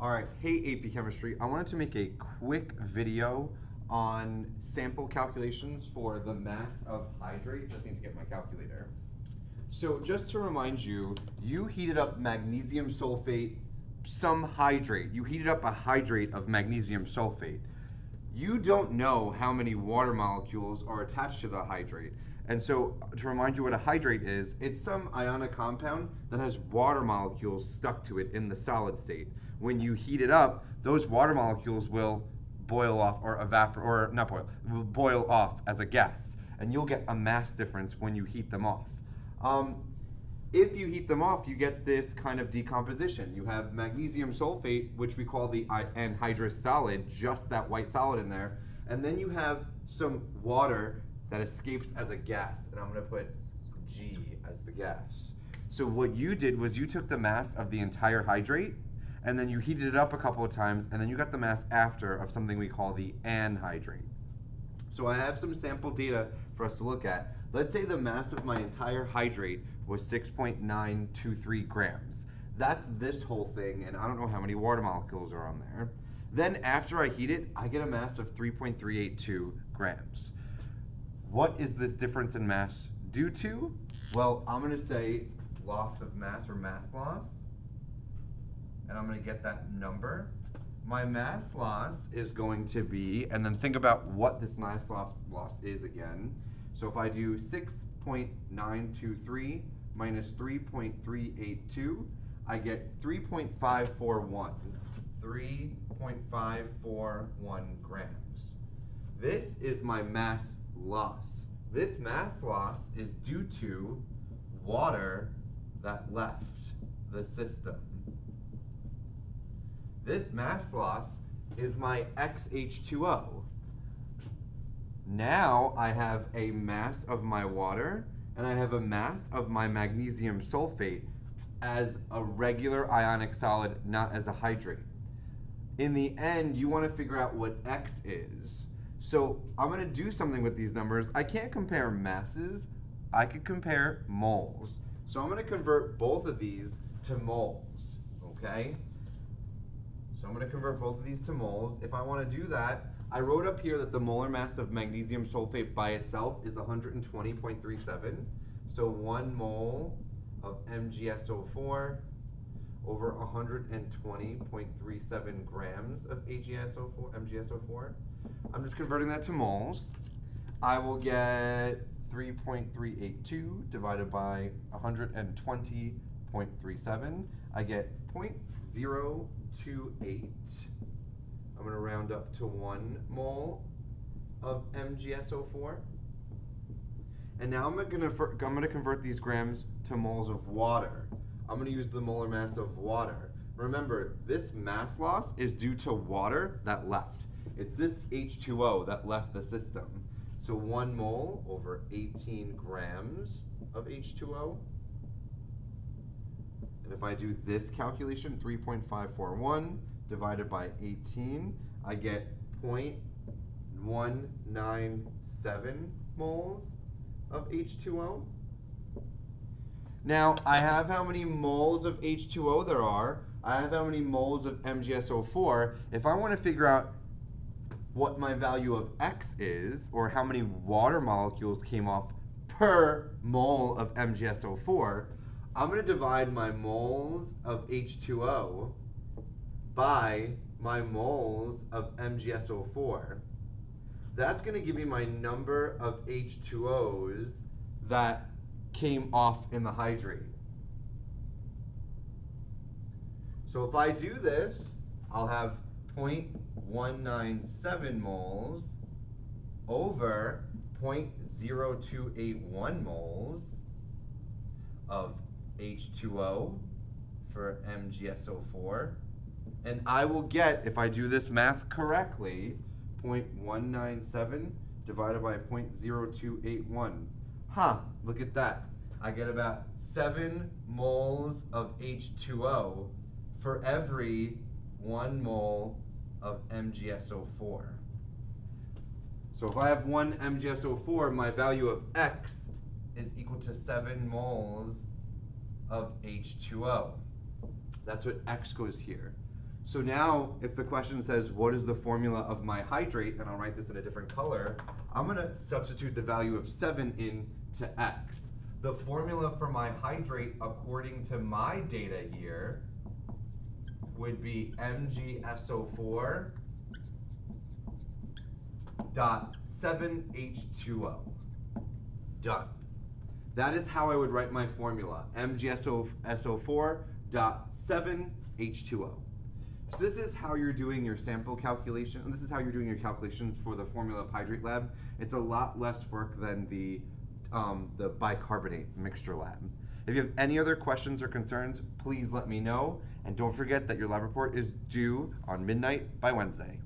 All right, hey AP Chemistry. I wanted to make a quick video on sample calculations for the mass of hydrate. Just need to get my calculator. So just to remind you, you heated up magnesium sulfate, some hydrate. You heated up a hydrate of magnesium sulfate. You don't know how many water molecules are attached to the hydrate. And so to remind you what a hydrate is, it's some ionic compound that has water molecules stuck to it in the solid state. When you heat it up, those water molecules will boil off or evaporate, or not boil, will boil off as a gas. And you'll get a mass difference when you heat them off. Um, if you heat them off, you get this kind of decomposition. You have magnesium sulfate, which we call the anhydrous solid, just that white solid in there. And then you have some water that escapes as a gas, and I'm gonna put G as the gas. So what you did was you took the mass of the entire hydrate, and then you heated it up a couple of times, and then you got the mass after of something we call the anhydrate. So I have some sample data for us to look at. Let's say the mass of my entire hydrate was 6.923 grams. That's this whole thing, and I don't know how many water molecules are on there. Then after I heat it, I get a mass of 3.382 grams. What is this difference in mass due to? Well, I'm gonna say loss of mass or mass loss. And I'm gonna get that number. My mass loss is going to be, and then think about what this mass loss, loss is again. So if I do 6.923 minus 3.382, I get 3.541. 3.541 grams. This is my mass loss. This mass loss is due to water that left the system. This mass loss is my XH2O. Now I have a mass of my water and I have a mass of my magnesium sulfate as a regular ionic solid, not as a hydrate. In the end, you want to figure out what X is. So I'm going to do something with these numbers. I can't compare masses. I could compare moles. So I'm going to convert both of these to moles, okay? So I'm going to convert both of these to moles. If I want to do that, I wrote up here that the molar mass of magnesium sulfate by itself is 120.37. So one mole of MgSO4 over 120.37 grams of AgSO4, MgSO4. I'm just converting that to moles. I will get 3.382 divided by 120.37. I get 0.028. I'm going to round up to one mole of MgSO4. And now I'm going to I'm going to convert these grams to moles of water. I'm going to use the molar mass of water. Remember, this mass loss is due to water that left. It's this H2O that left the system. So one mole over 18 grams of H2O. And if I do this calculation, 3.541 divided by 18, I get 0.197 moles of H2O. Now, I have how many moles of H2O there are. I have how many moles of MgSO4. If I want to figure out what my value of X is, or how many water molecules came off per mole of MgSO4, I'm going to divide my moles of H2O by my moles of MgSO4. That's going to give me my number of H2Os that came off in the hydrate. So if I do this, I'll have 0.197 moles over 0.0281 moles of H2O for MgSO4. And I will get, if I do this math correctly, 0.197 divided by 0.0281. Huh, look at that. I get about 7 moles of H2O for every 1 mole of MgSO4. So if I have 1 MgSO4, my value of X is equal to 7 moles of H2O. That's what X goes here. So now, if the question says, what is the formula of my hydrate, and I'll write this in a different color, I'm gonna substitute the value of seven into X. The formula for my hydrate, according to my data here, would be MgSO4 dot 7H2O. Done. That is how I would write my formula, MgSO4 dot 7H2O. So this is how you're doing your sample calculation, this is how you're doing your calculations for the formula of hydrate lab. It's a lot less work than the, um, the bicarbonate mixture lab. If you have any other questions or concerns, please let me know. And don't forget that your lab report is due on midnight by Wednesday.